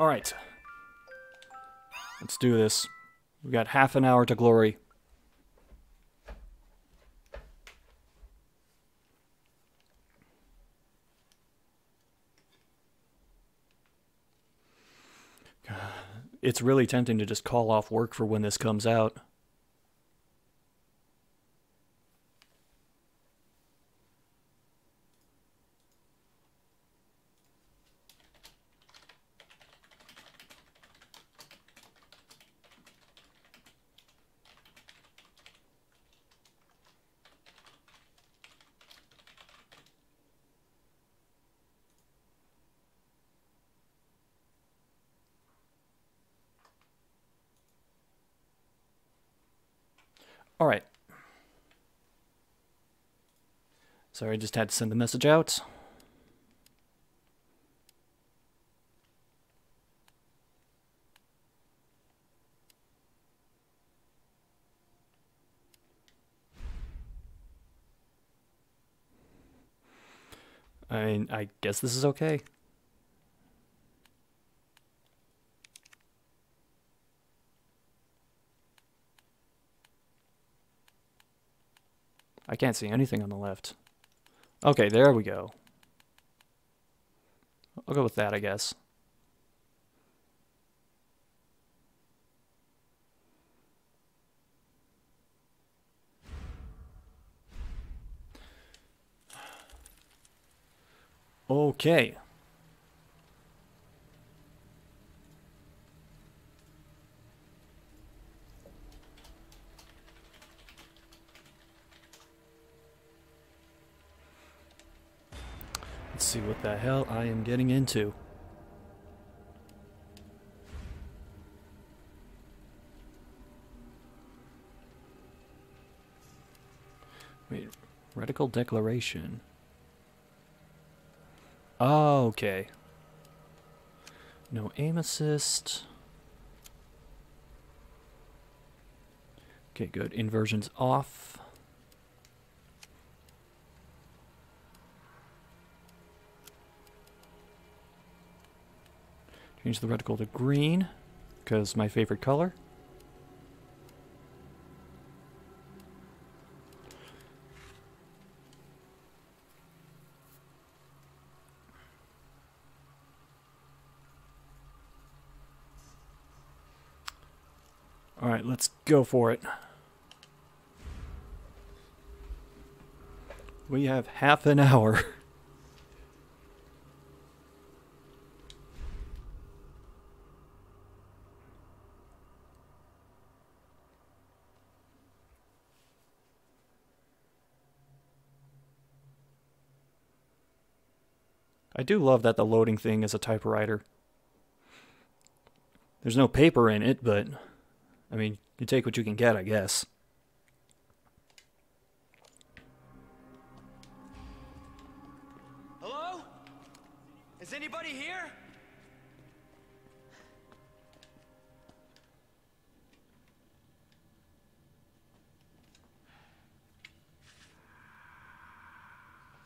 Alright. Let's do this. We got half an hour to glory. It's really tempting to just call off work for when this comes out. All right. Sorry, I just had to send the message out. I mean, I guess this is okay. I can't see anything on the left. Okay, there we go. I'll go with that, I guess. Okay. Let's see what the hell I am getting into. Wait, radical declaration. Oh, okay. No aim assist. Okay, good. Inversion's off. Change the reticle to green, because my favorite color. Alright, let's go for it. We have half an hour. I do love that the loading thing is a typewriter. There's no paper in it, but I mean, you take what you can get, I guess. Hello? Is anybody here?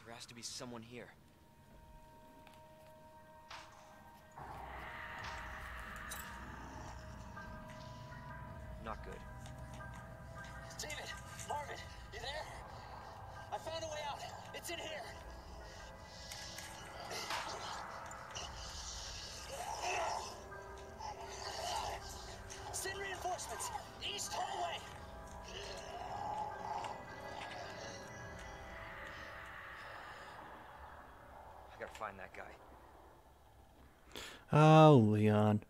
There has to be someone here. Not good. David, Marvin, you there? I found a way out. It's in here. Send reinforcements. East hallway. I gotta find that guy. Oh, Leon.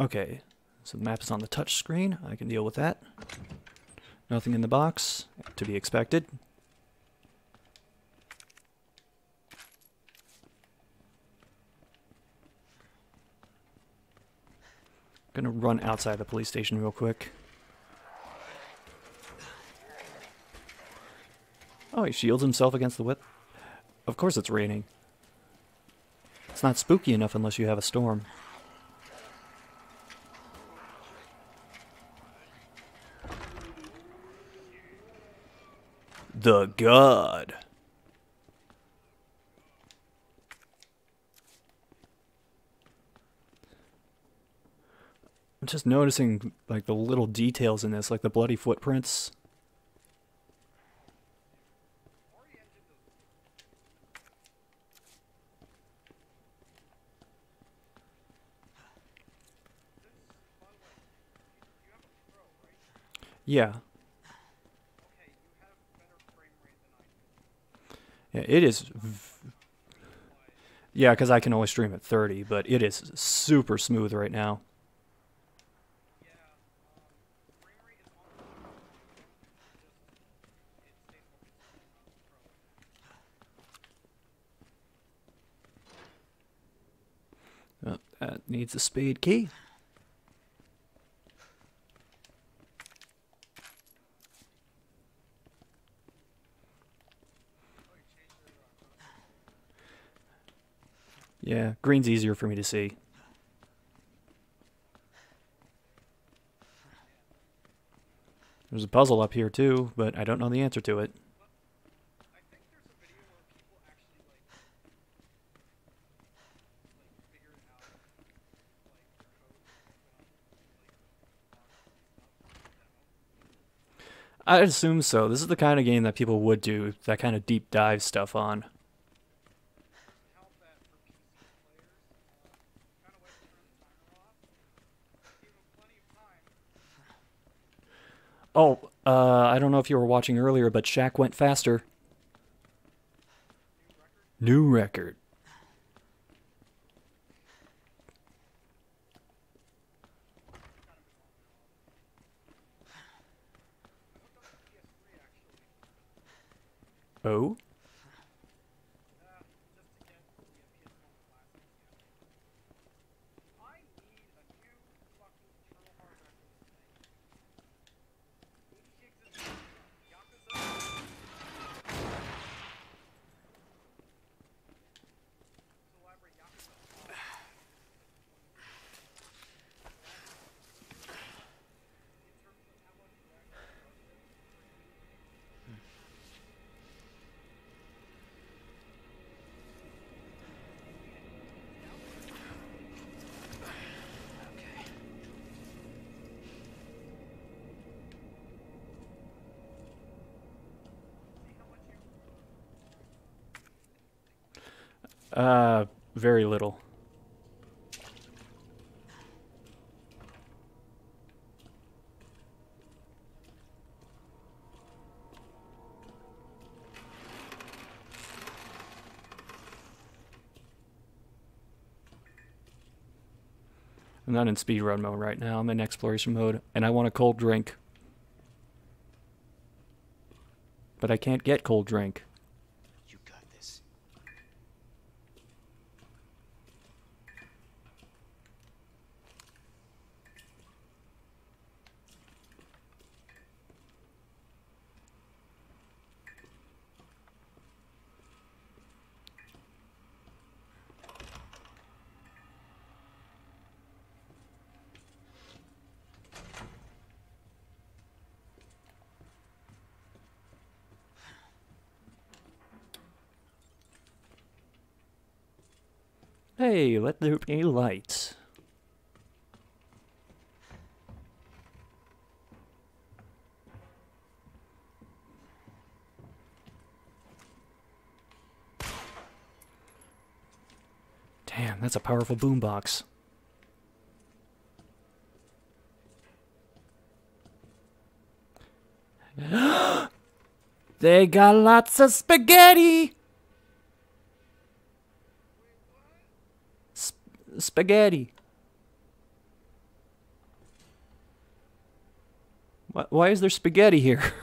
Okay, so the map is on the touch screen. I can deal with that. Nothing in the box, to be expected. Gonna run outside the police station real quick. Oh, he shields himself against the whip. Of course it's raining. It's not spooky enough unless you have a storm. the God. I'm just noticing like the little details in this, like the bloody footprints. Yeah. It is. Yeah, because I can only stream at 30, but it is super smooth right now. Oh, that needs a spade key. Yeah, green's easier for me to see. There's a puzzle up here too, but I don't know the answer to it. I'd assume so. This is the kind of game that people would do that kind of deep dive stuff on. Oh, uh, I don't know if you were watching earlier, but Shaq went faster. New record. Oh? Uh, very little. I'm not in speedrun mode right now. I'm in exploration mode, and I want a cold drink. But I can't get cold drink. Let there be light. Damn, that's a powerful boombox. they got lots of spaghetti! Spaghetti. Why, is there spaghetti here?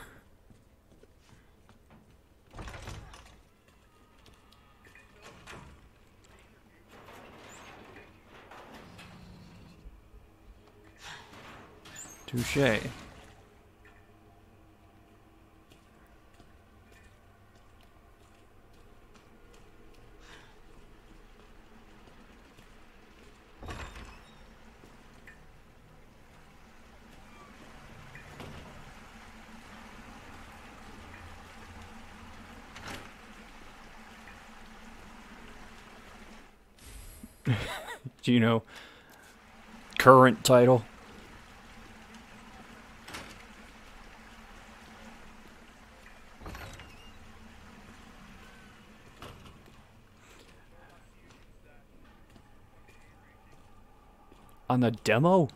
Touche. you know, current title. On the demo?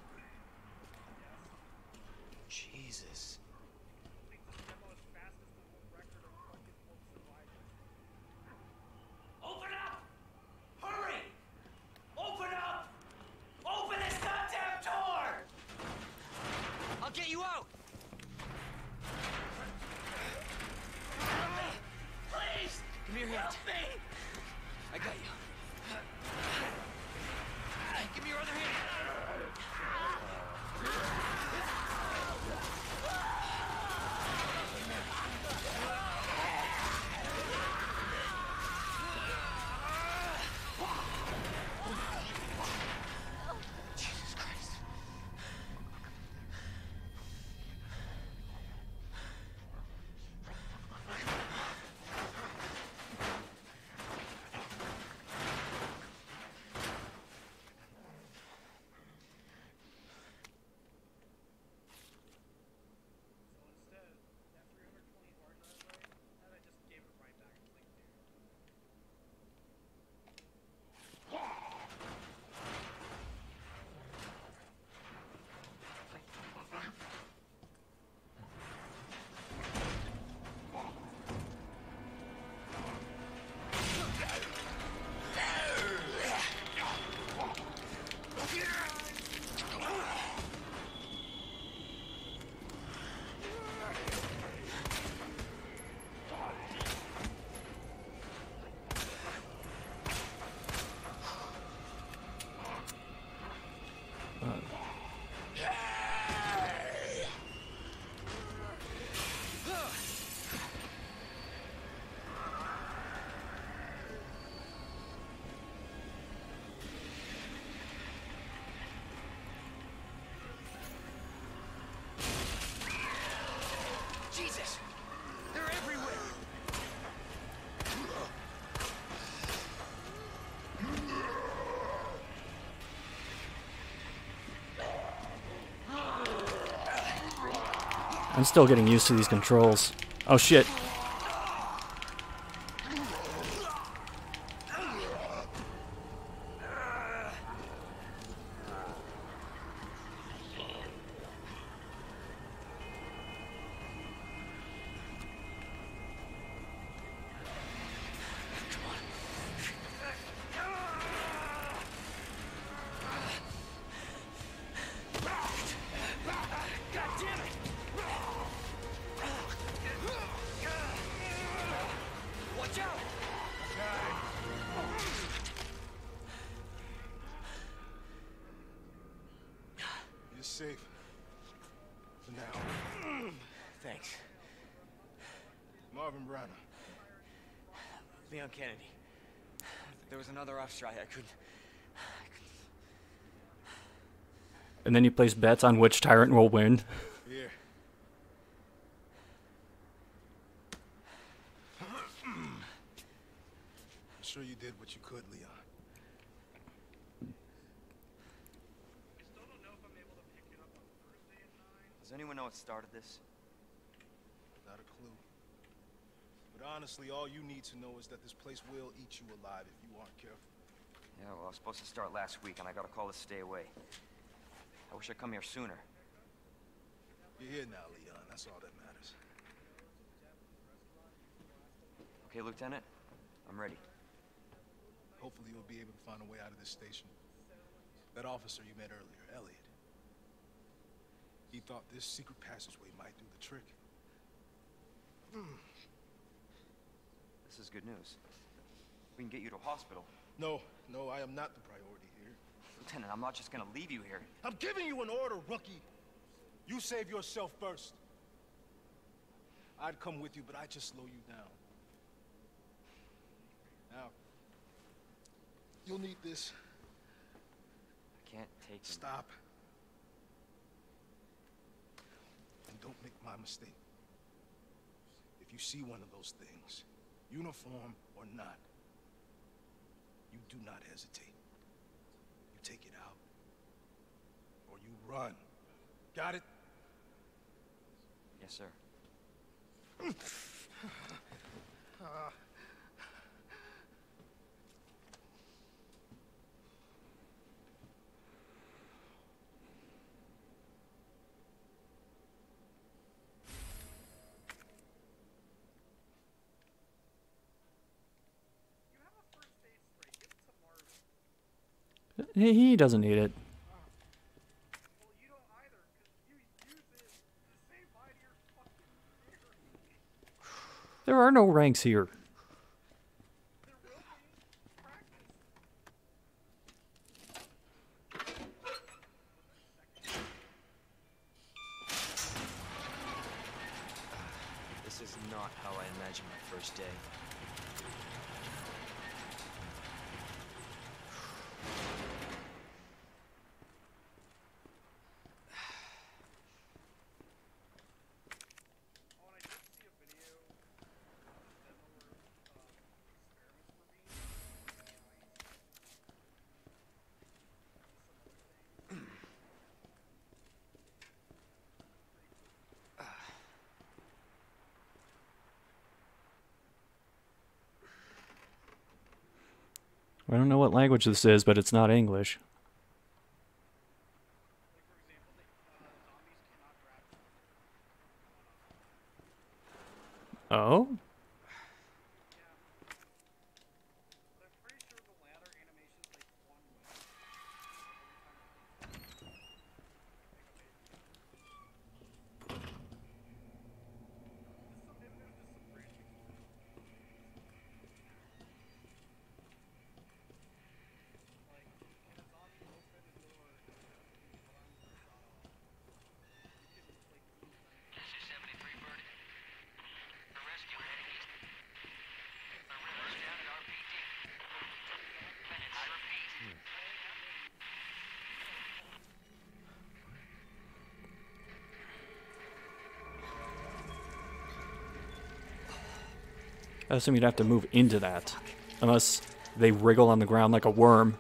I'm still getting used to these controls. Oh shit. Another off strike. I couldn't. And then you place bets on which tyrant will win. Here. I'm sure you did what you could, Leon. Does anyone know what started this? Not a clue. But honestly, all you need to know is that this place will eat you alive if you aren't careful. Yeah, well, I was supposed to start last week, and I got a call to stay away. I wish I'd come here sooner. You're here now, Leon. That's all that matters. Okay, Lieutenant? I'm ready. Hopefully you'll be able to find a way out of this station. That officer you met earlier, Elliot. He thought this secret passageway might do the trick. This is good news. We can get you to a hospital. No, no, I am not the priority here. Lieutenant, I'm not just gonna leave you here. I'm giving you an order, rookie. You save yourself first. I'd come with you, but I just slow you down. Now, you'll need this. I can't take. Stop. And don't make my mistake. If you see one of those things, uniform or not, you do not hesitate. You take it out. Or you run. Got it? Yes, sir. He ah. He doesn't need it. There are no ranks here. This is not how I imagined my first day. I don't know what language this is, but it's not English. Oh? This is 73 Birdie. The rescue heading east. The river's down at RPD. Minutes, I repeat. I assume you'd have to move into that. Unless they wriggle on the ground like a worm.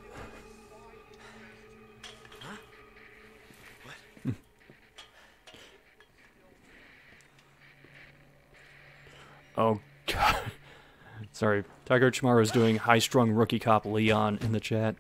Hmm. oh, God. Sorry. Tiger Chamorro is doing high strung rookie cop Leon in the chat.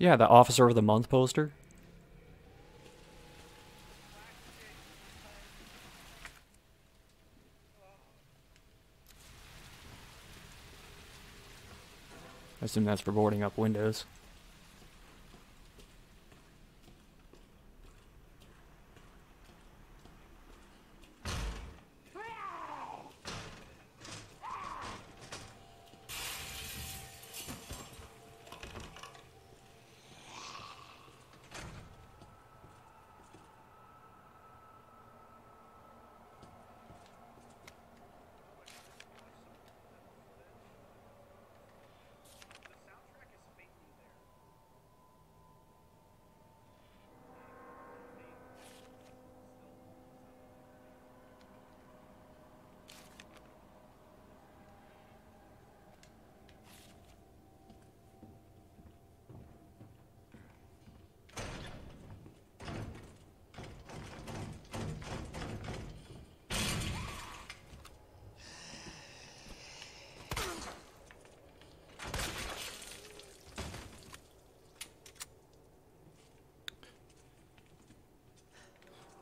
Yeah, the Officer of the Month poster. I assume that's for boarding up windows.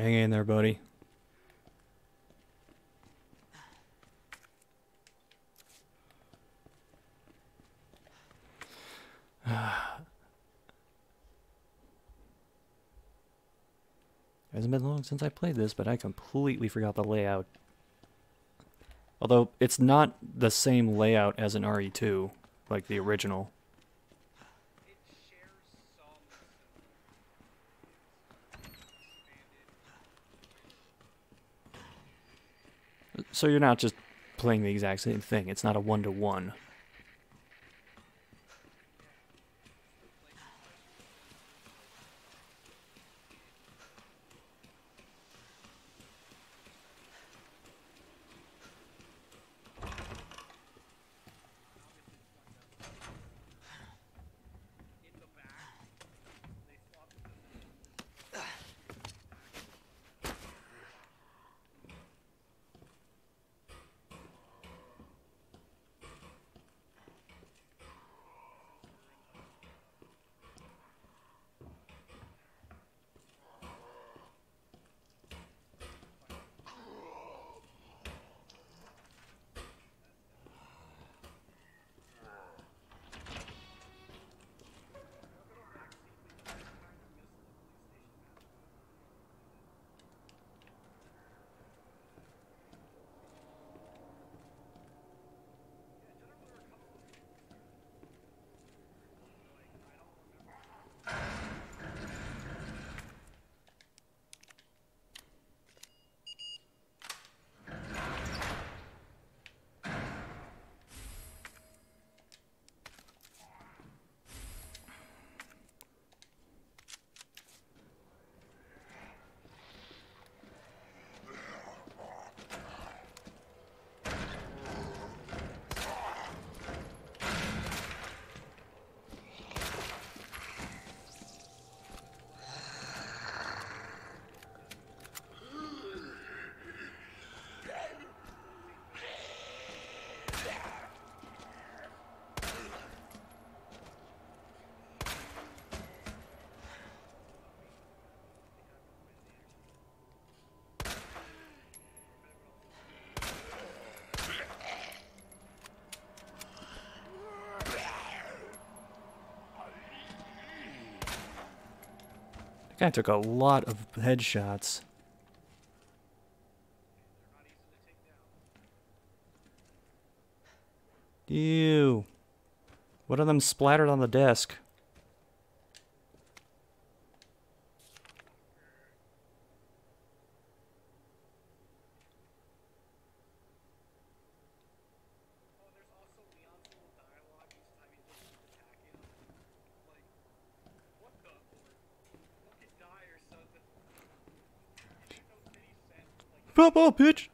Hang in there, buddy. It Hasn't been long since I played this, but I completely forgot the layout. Although it's not the same layout as an RE2, like the original. So you're not just playing the exact same thing. It's not a one to one. Guy took a lot of headshots. Ew. One of them splattered on the desk? Oh, there's also Leon's little dialogue each time he looks attacking him. Like, what the? Fucking die or something. It makes no any sense. Like, Pop up, bitch!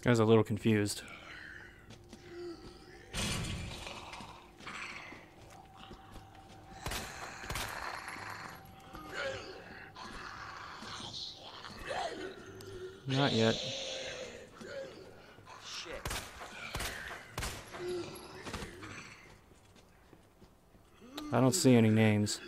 This guy's a little confused. Not yet. I don't see any names.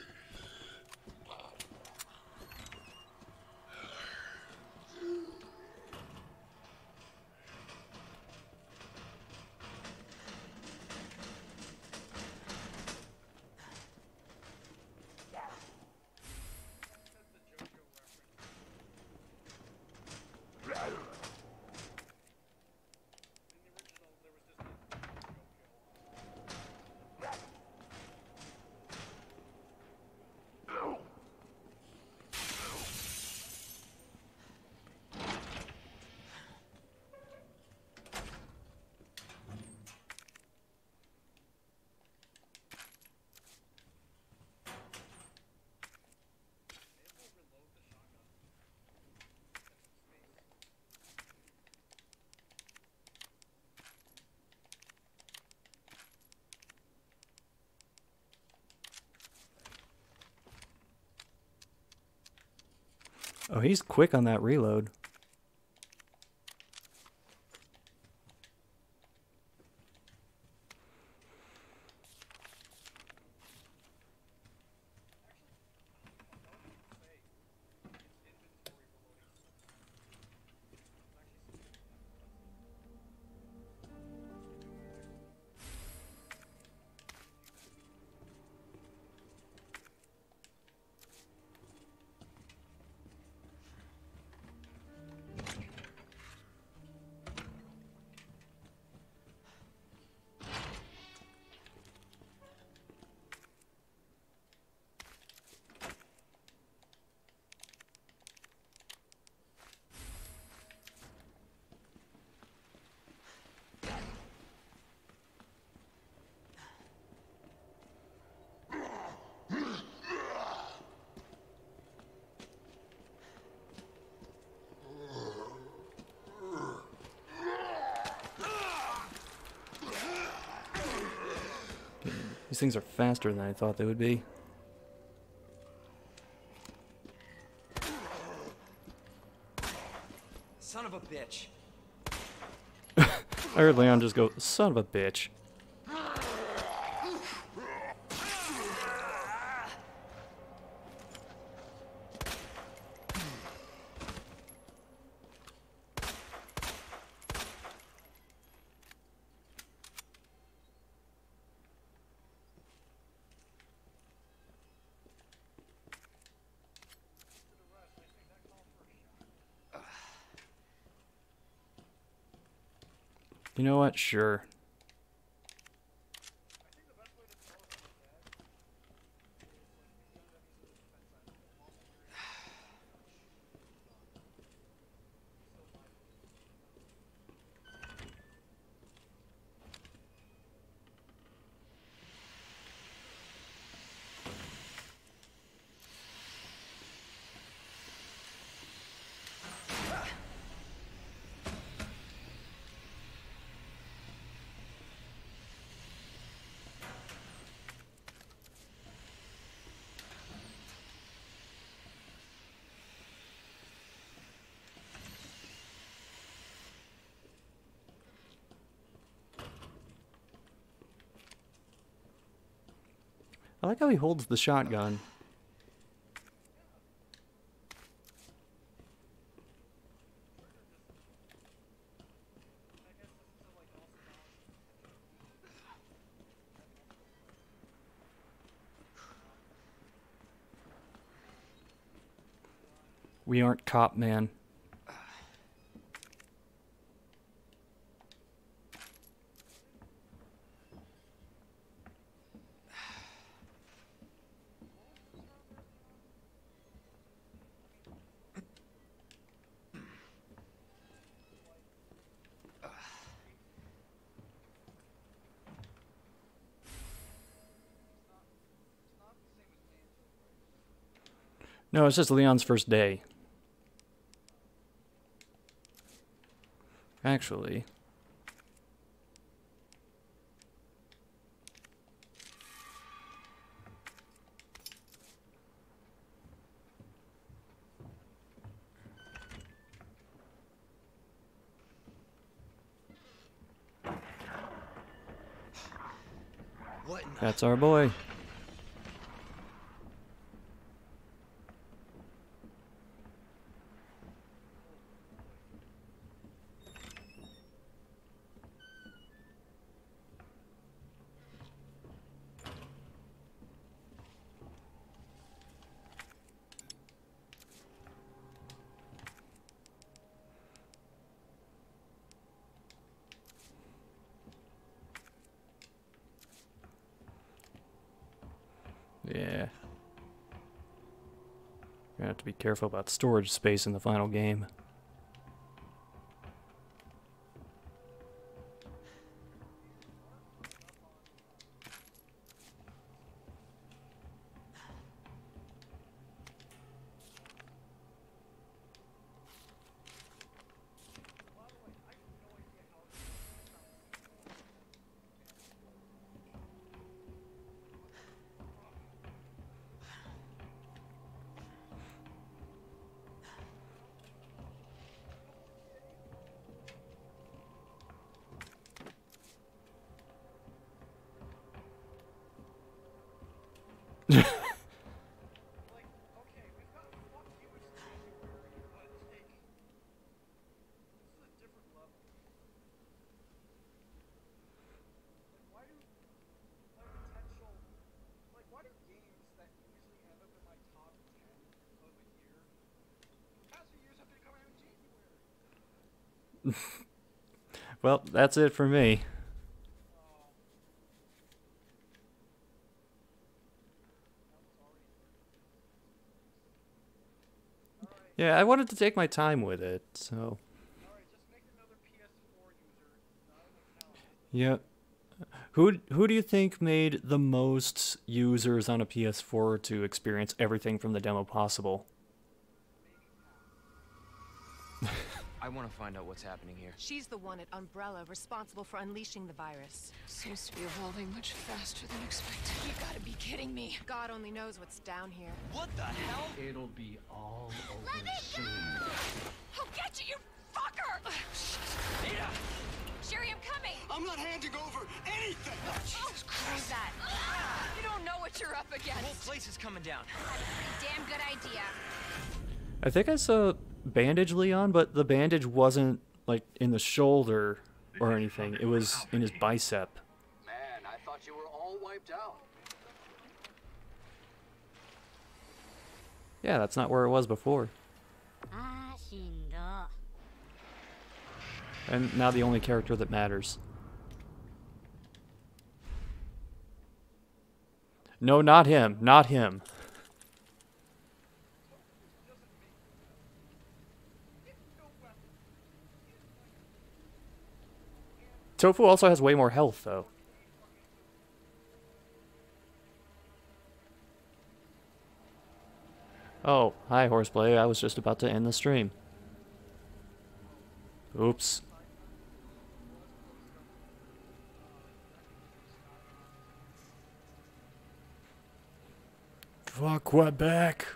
Oh, he's quick on that reload. Things are faster than I thought they would be. Son of a bitch. I heard Leon just go, son of a bitch. You know what? Sure. I like how he holds the shotgun. We aren't cop man. No, it's just Leon's first day. Actually. What. That's our boy. Yeah. Gonna have to be careful about storage space in the final game. Like, okay, we've got fuck you in January, but like, this is a different level. Like, why do, like, potential, like, why do games that usually end up in my top 10 of a year, the past few years have been coming out in January? Well, that's it for me. Yeah, I wanted to take my time with it, so. Alright, just make another PS4 user, not an account. Yeah. Who who do you think made the most users on a PS4 to experience everything from the demo possible? I want to find out what's happening here. She's the one at Umbrella responsible for unleashing the virus. Seems to be evolving much faster than expected. You gotta be kidding me. God only knows what's down here. What the hell? It'll be all over Let me soon. I'll get you, you fucker! Ada! Sherry, I'm coming! I'm not handing over anything! Oh, Jesus Christ! that? Ah! You don't know what you're up The whole place is coming down. Damn good idea. I think I saw bandage Leon, but the bandage wasn't like in the shoulder or anything. It was in his bicep. Man, I thought you were all wiped out. Yeah, that's not where it was before. Ah, and now the only character that matters. No, not him. Not him. Tofu also has way more health, though. Oh, hi, Horseplay. I was just about to end the stream. Oops. Fuck Quebec.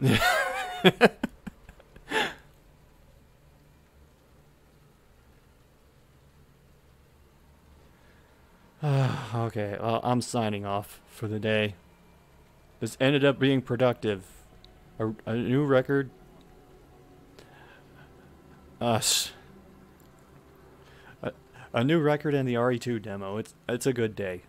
okay, well, I'm signing off for the day. This ended up being productive. A, a new record. Us. A, a new record and the RE2 demo. It's it's a good day.